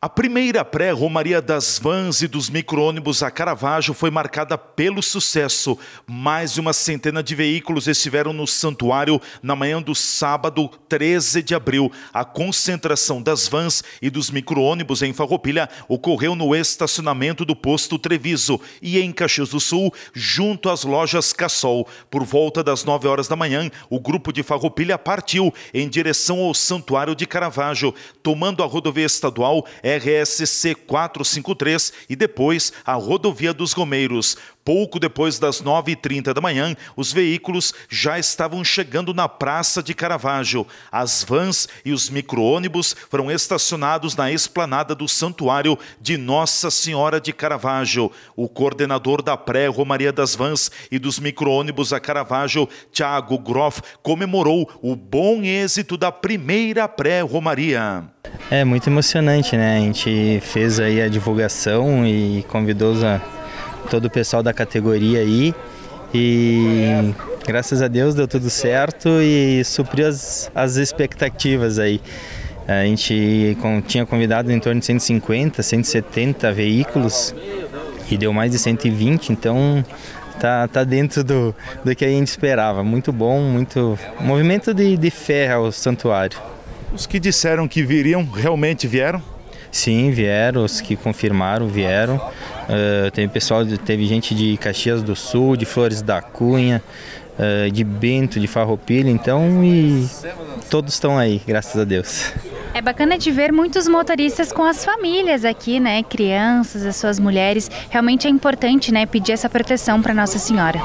A primeira pré-Romaria das vans e dos micro-ônibus a Caravaggio foi marcada pelo sucesso. Mais de uma centena de veículos estiveram no santuário na manhã do sábado 13 de abril. A concentração das vans e dos micro-ônibus em Farroupilha ocorreu no estacionamento do posto Treviso e em Caxias do Sul, junto às lojas Cassol. Por volta das 9 horas da manhã, o grupo de Farroupilha partiu em direção ao santuário de Caravaggio, tomando a rodovia estadual RSC 453 e depois a Rodovia dos Romeiros. Pouco depois das 9h30 da manhã, os veículos já estavam chegando na Praça de Caravaggio. As vans e os micro-ônibus foram estacionados na esplanada do Santuário de Nossa Senhora de Caravaggio. O coordenador da pré-Romaria das Vans e dos micro-ônibus a Caravaggio, Thiago Groff, comemorou o bom êxito da primeira pré-Romaria. É muito emocionante, né? A gente fez aí a divulgação e convidou a, todo o pessoal da categoria aí e graças a Deus deu tudo certo e supriu as, as expectativas aí. A gente tinha convidado em torno de 150, 170 veículos e deu mais de 120, então tá, tá dentro do, do que a gente esperava. Muito bom, muito movimento de, de fé ao santuário. Os que disseram que viriam, realmente vieram? Sim, vieram, os que confirmaram vieram. Uh, teve pessoal, teve gente de Caxias do Sul, de Flores da Cunha, uh, de Bento, de Farroupilha, então e todos estão aí, graças a Deus. É bacana de ver muitos motoristas com as famílias aqui, né? Crianças, as suas mulheres. Realmente é importante, né? Pedir essa proteção para Nossa Senhora.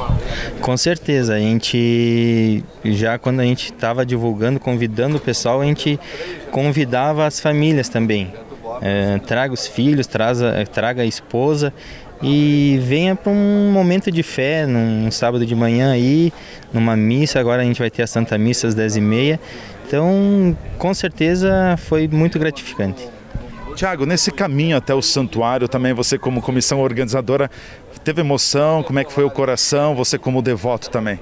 Com certeza. A gente, já quando a gente estava divulgando, convidando o pessoal, a gente convidava as famílias também. É, traga os filhos, traga, traga a esposa e venha para um momento de fé, num sábado de manhã aí, numa missa. Agora a gente vai ter a Santa Missa às 10h30 então, com certeza foi muito gratificante. Tiago, nesse caminho até o santuário, também você como comissão organizadora teve emoção? Como é que foi o coração? Você como devoto também?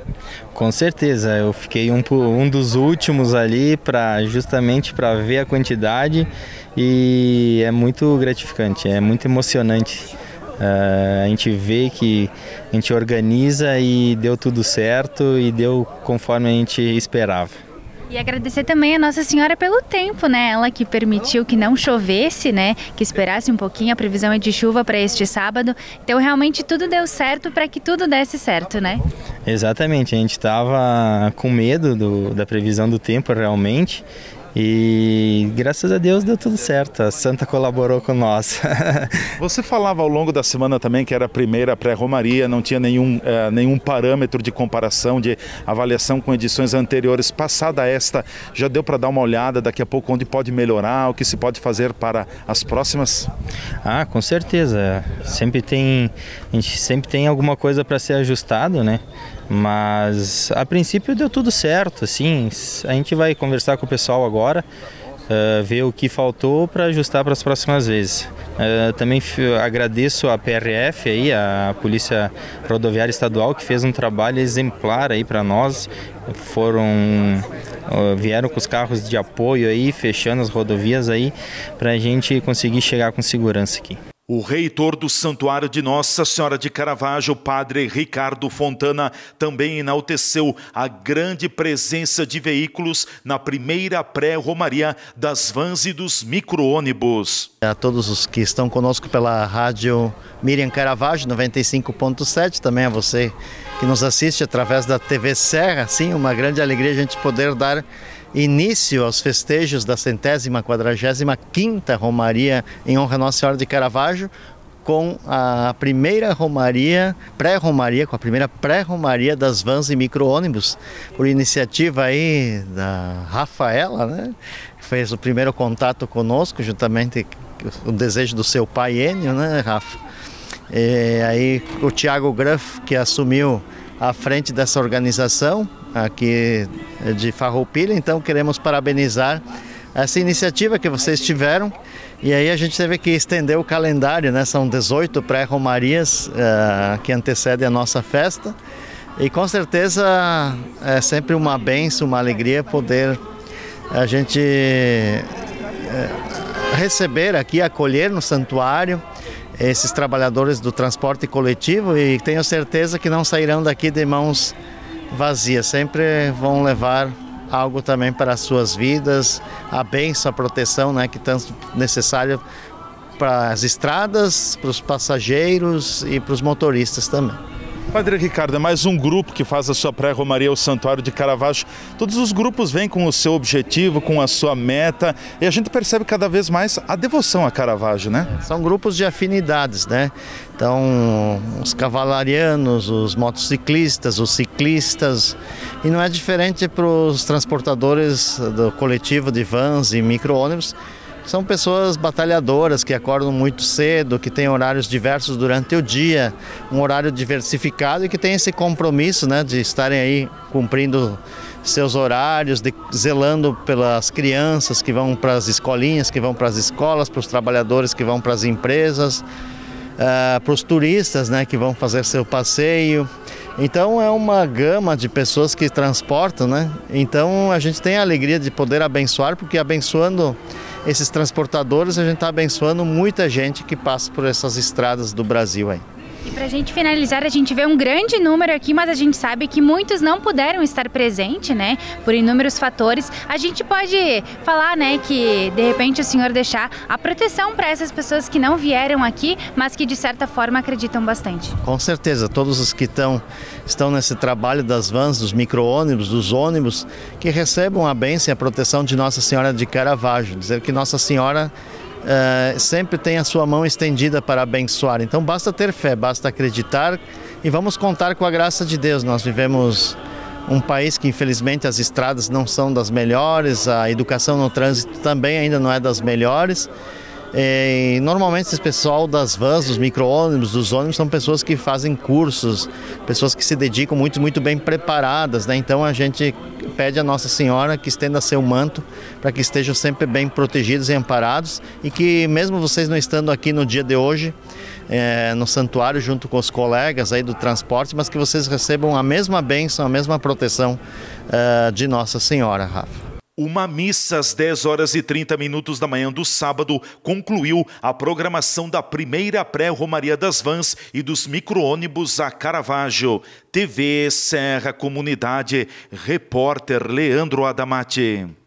Com certeza, eu fiquei um, um dos últimos ali para justamente para ver a quantidade e é muito gratificante, é muito emocionante. Uh, a gente vê que a gente organiza e deu tudo certo e deu conforme a gente esperava. E agradecer também a Nossa Senhora pelo tempo, né? Ela que permitiu que não chovesse, né? Que esperasse um pouquinho. A previsão é de chuva para este sábado. Então realmente tudo deu certo para que tudo desse certo, né? Exatamente. A gente estava com medo do, da previsão do tempo realmente. E graças a Deus deu tudo certo, a Santa colaborou com nós. Você falava ao longo da semana também que era a primeira pré-romaria, não tinha nenhum, eh, nenhum parâmetro de comparação, de avaliação com edições anteriores. Passada esta, já deu para dar uma olhada daqui a pouco onde pode melhorar, o que se pode fazer para as próximas? Ah, com certeza. Sempre tem, a gente sempre tem alguma coisa para ser ajustado, né? Mas a princípio deu tudo certo, assim. A gente vai conversar com o pessoal agora, uh, ver o que faltou para ajustar para as próximas vezes. Uh, também agradeço a PRF aí, a Polícia Rodoviária Estadual, que fez um trabalho exemplar aí para nós. Foram vieram com os carros de apoio aí, fechando as rodovias aí, para a gente conseguir chegar com segurança aqui. O reitor do Santuário de Nossa Senhora de Caravaggio, padre Ricardo Fontana, também enalteceu a grande presença de veículos na primeira pré-romaria das vans e dos micro-ônibus. A todos os que estão conosco pela rádio Miriam Caravaggio 95.7, também a você que nos assiste através da TV Serra, sim, uma grande alegria a gente poder dar início aos festejos da centésima quadragésima quinta Romaria em honra a Nossa Senhora de Caravaggio, com a primeira romaria, pré-romaria, com a primeira pré-romaria das vans e micro-ônibus, por iniciativa aí da Rafaela, né? Fez o primeiro contato conosco, juntamente com o desejo do seu pai Enio, né, Rafa? E aí o Tiago Gruff, que assumiu à frente dessa organização aqui de Farroupilha. Então queremos parabenizar essa iniciativa que vocês tiveram. E aí a gente teve que estender o calendário, né? São 18 pré-romarias uh, que antecedem a nossa festa. E com certeza é sempre uma benção, uma alegria poder a gente receber aqui, acolher no santuário esses trabalhadores do transporte coletivo e tenho certeza que não sairão daqui de mãos vazias, sempre vão levar algo também para as suas vidas, a benção, a proteção né, que tanto necessário para as estradas, para os passageiros e para os motoristas também. Padre Ricardo, é mais um grupo que faz a sua pré-romaria ao Santuário de Caravaggio. Todos os grupos vêm com o seu objetivo, com a sua meta, e a gente percebe cada vez mais a devoção a Caravaggio, né? São grupos de afinidades, né? Então, os cavalarianos, os motociclistas, os ciclistas, e não é diferente para os transportadores do coletivo de vans e micro-ônibus, são pessoas batalhadoras que acordam muito cedo, que têm horários diversos durante o dia, um horário diversificado e que têm esse compromisso né, de estarem aí cumprindo seus horários, de, zelando pelas crianças que vão para as escolinhas, que vão para as escolas, para os trabalhadores que vão para as empresas, uh, para os turistas né, que vão fazer seu passeio. Então é uma gama de pessoas que transportam, né? Então a gente tem a alegria de poder abençoar, porque abençoando esses transportadores, a gente está abençoando muita gente que passa por essas estradas do Brasil aí. E para a gente finalizar, a gente vê um grande número aqui, mas a gente sabe que muitos não puderam estar presentes, né? Por inúmeros fatores. A gente pode falar, né, que de repente o senhor deixar a proteção para essas pessoas que não vieram aqui, mas que de certa forma acreditam bastante. Com certeza, todos os que estão, estão nesse trabalho das vans, dos micro-ônibus, dos ônibus, que recebam a bênção e a proteção de Nossa Senhora de Caravaggio. Dizer que Nossa Senhora uh, sempre tem a sua mão estendida para abençoar. Então basta ter fé, basta acreditar e vamos contar com a graça de Deus. Nós vivemos um país que infelizmente as estradas não são das melhores, a educação no trânsito também ainda não é das melhores. E, normalmente esse pessoal das vans, dos micro-ônibus, dos ônibus são pessoas que fazem cursos, pessoas que se dedicam muito, muito bem preparadas, né? Então a gente pede a Nossa Senhora que estenda seu manto para que estejam sempre bem protegidos e amparados e que mesmo vocês não estando aqui no dia de hoje, é, no santuário junto com os colegas aí do transporte, mas que vocês recebam a mesma bênção, a mesma proteção uh, de Nossa Senhora, Rafa. Uma missa às 10 horas e 30 minutos da manhã do sábado concluiu a programação da primeira pré-romaria das vans e dos micro-ônibus a Caravaggio. TV Serra Comunidade, repórter Leandro Adamati.